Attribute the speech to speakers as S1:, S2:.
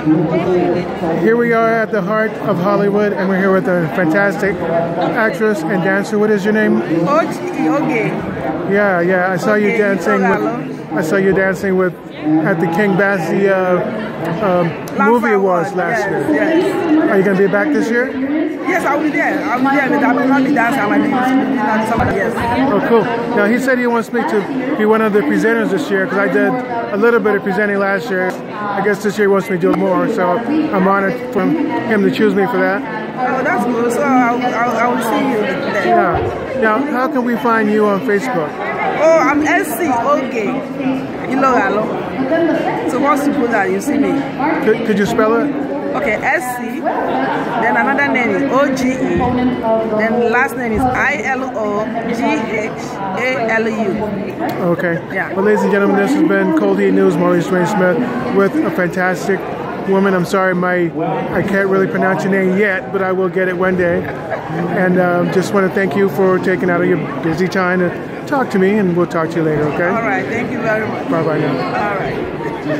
S1: Here we are at the heart of Hollywood, and we're here with a fantastic actress and dancer. What is your name?
S2: Ochi Oge.
S1: Yeah, yeah. I saw you dancing with. I saw you dancing with at the King Basie uh, um, movie
S2: award,
S1: awards last
S2: yes,
S1: year.
S2: Yes.
S1: Are you going to be back this year?
S2: yes, I'll be there. I'll be there, I will not be dancing. I might be somebody else.
S1: Oh, cool. Now he said he wants me to be one of the presenters this year because I did a little bit of presenting last year. I guess this year he wants me to do more, so I'm honored for him to choose me for that.
S2: Oh, that's good. So I'll, I'll, I will see you there.
S1: Yeah. Now, how can we find you on Facebook?
S2: Oh, I'm SC Oge. Iloghalu. So once you put that, you see me.
S1: Could, could you spell it?
S2: Okay, SC. Then another name is OGE. Then last name is I L O G H A L U.
S1: Okay.
S2: Yeah.
S1: Well, ladies and gentlemen, this has been Cold Heat News. Maurice Dwayne Smith with a fantastic woman. I'm sorry, my I can't really pronounce your name yet, but I will get it one day. And um, just want to thank you for taking out of your busy time to talk to me, and we'll talk to you later. Okay.
S2: All right, thank you very much.
S1: Bye bye now.
S2: All right.